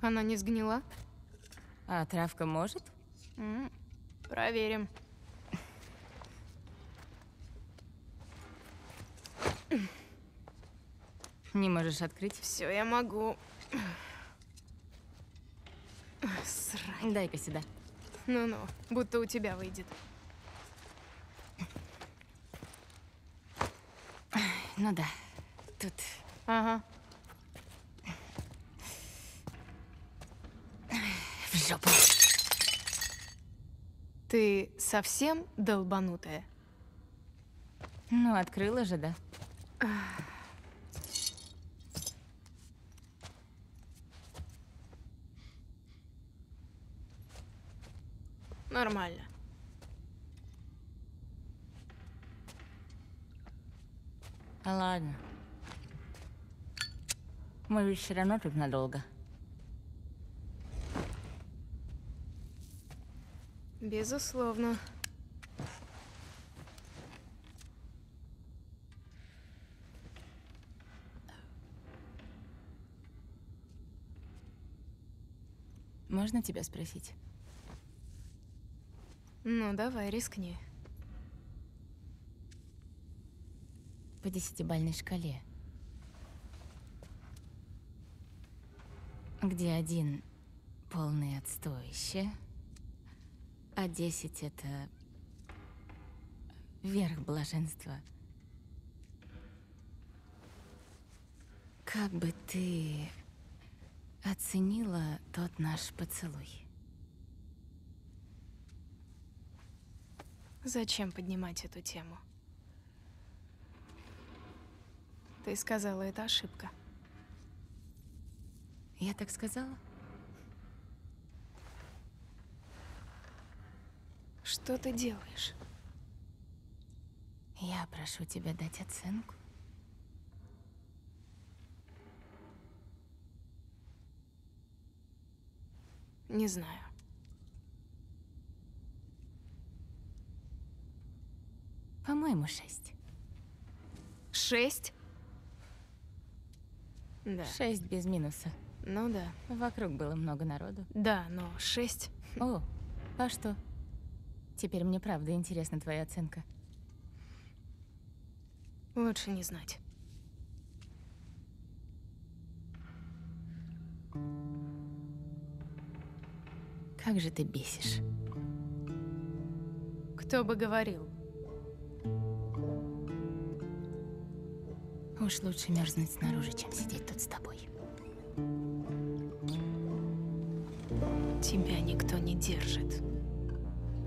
Она не сгнила? А травка может? М, Проверим. Не можешь открыть? Все, я могу. Срань. Дай-ка сюда. Ну-ну, будто у тебя выйдет. Ну да. Тут Ага. Жопу. Ты совсем долбанутая? Ну, открыла же, да? Нормально. Ладно. Мы ведь все равно тут надолго. Безусловно. Можно тебя спросить? Ну, давай, рискни. По десятибальной шкале. Где один полный отстоище, а десять — это верх блаженства. Как бы ты оценила тот наш поцелуй? Зачем поднимать эту тему? Ты сказала, это ошибка. Я так сказала? Что ты делаешь? Я прошу тебя дать оценку. Не знаю. По-моему, шесть. Шесть? Да. Шесть без минуса. Ну да. Вокруг было много народу. Да, но шесть. О, а что? Теперь мне правда интересна твоя оценка. Лучше не знать. Как же ты бесишь. Кто бы говорил? Уж лучше мерзнуть снаружи, чем сидеть тут с тобой. Тебя никто не держит.